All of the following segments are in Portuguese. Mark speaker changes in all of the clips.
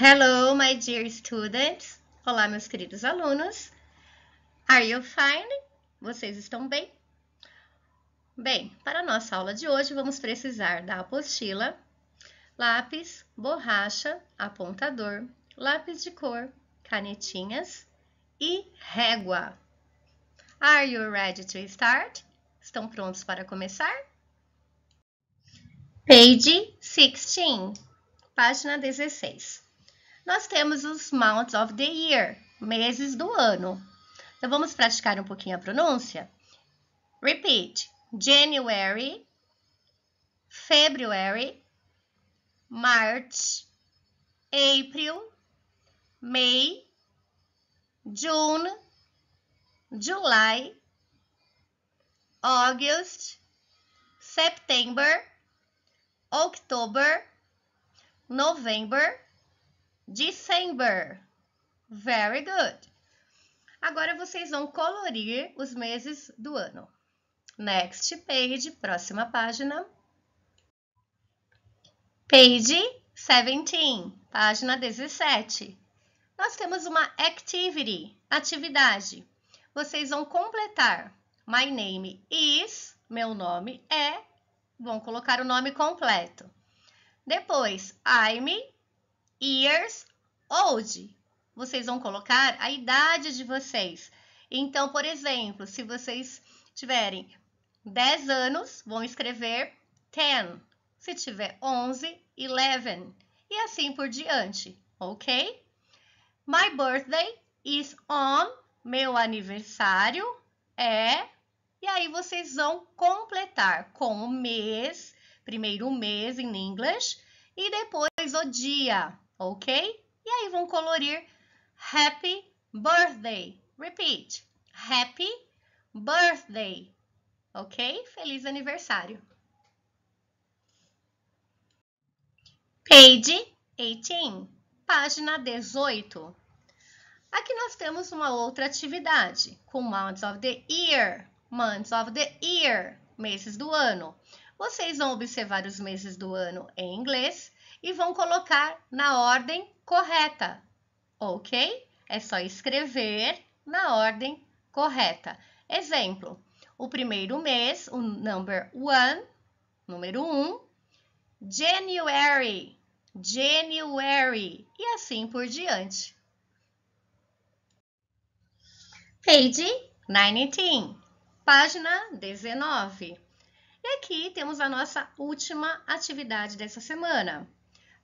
Speaker 1: Hello, my dear students. Olá, meus queridos alunos. Are you fine? Vocês estão bem? Bem, para a nossa aula de hoje, vamos precisar da apostila, lápis, borracha, apontador, lápis de cor, canetinhas e régua. Are you ready to start? Estão prontos para começar? Page 16, página 16 nós temos os months of the year, meses do ano. Então, vamos praticar um pouquinho a pronúncia? Repeat. January, February, March, April, May, June, July, August, September, October, November, December. Very good. Agora vocês vão colorir os meses do ano. Next page, próxima página. Page 17, página 17. Nós temos uma activity, atividade. Vocês vão completar. My name is, meu nome é, vão colocar o nome completo. Depois, I'm years old. Vocês vão colocar a idade de vocês. Então, por exemplo, se vocês tiverem 10 anos, vão escrever 10. Se tiver 11, 11. E assim por diante, ok? My birthday is on. Meu aniversário é. E aí vocês vão completar com o mês, primeiro o mês em inglês, e depois o dia ok? E aí vão colorir Happy Birthday. Repeat. Happy Birthday. Ok? Feliz aniversário. Page 18, página 18. Aqui nós temos uma outra atividade com months of the year. Months of the year, meses do ano. Vocês vão observar os meses do ano em inglês e vão colocar na ordem correta, ok? É só escrever na ordem correta. Exemplo, o primeiro mês, o number one, número um, January, January, e assim por diante. Page 19, página 19. E aqui temos a nossa última atividade dessa semana.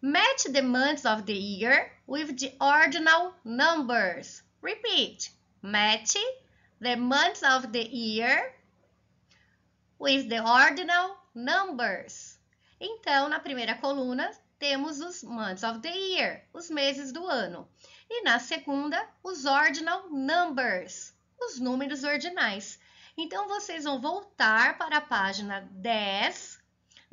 Speaker 1: Match the months of the year with the ordinal numbers. Repeat. Match the months of the year with the ordinal numbers. Então, na primeira coluna, temos os months of the year, os meses do ano. E na segunda, os ordinal numbers, os números ordinais. Então, vocês vão voltar para a página 10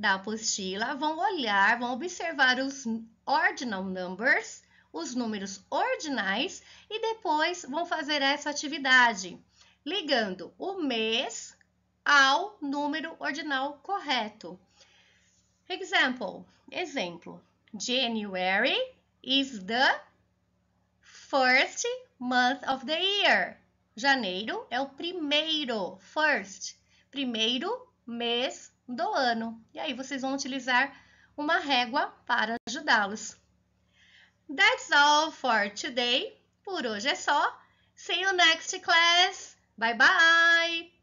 Speaker 1: da apostila vão olhar, vão observar os ordinal numbers, os números ordinais, e depois vão fazer essa atividade, ligando o mês ao número ordinal correto. Example, exemplo, January is the first month of the year. Janeiro é o primeiro, first, primeiro mês do ano. E aí vocês vão utilizar uma régua para ajudá-los. That's all for today. Por hoje é só. See you next class. Bye bye.